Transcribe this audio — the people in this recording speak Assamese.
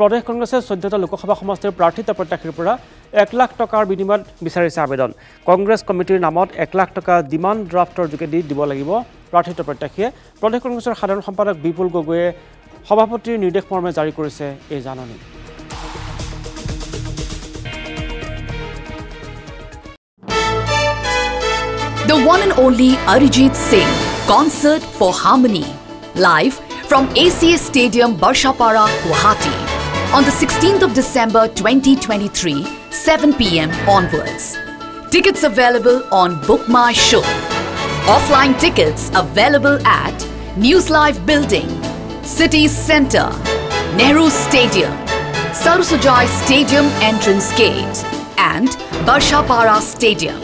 প্ৰদেশ কংগ্ৰেছে চৈধ্যটা লোকসভা সমষ্টিৰ প্ৰাৰ্থিত প্ৰত্যাশীৰ পৰা এক লাখ টকাৰ বিনিময়ত বিচাৰিছে আবেদন কংগ্ৰেছ কমিটিৰ নামত এক লাখ টকা ডিমাণ্ড ড্ৰাফ্টৰ যোগেদি দিব লাগিব প্ৰাৰ্থিত প্ৰত্যাশীয়ে প্ৰদেশ কংগ্ৰেছৰ সাধাৰণ সম্পাদক বিপুল গগৈয়ে সভাপতিৰ নিৰ্দেশ মৰ্মে জাৰি কৰিছে এই জাননী The one and only Arijit Singh Concert for Harmony. Live from ACA Stadium, Barshapara, Guwahati. On the 16th of December 2023, 7 pm onwards. Tickets available on Book My Show. Offline tickets available at News Live Building, City Center, Nehru Stadium, Sarusujai Stadium Entrance Gate, and Barshapara Stadium.